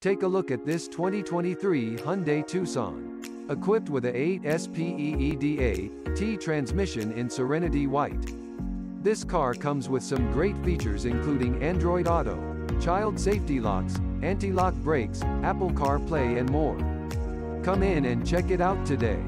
Take a look at this 2023 Hyundai Tucson. Equipped with a 8-SPEEDA T transmission in Serenity White. This car comes with some great features including Android Auto, child safety locks, anti-lock brakes, Apple CarPlay and more. Come in and check it out today.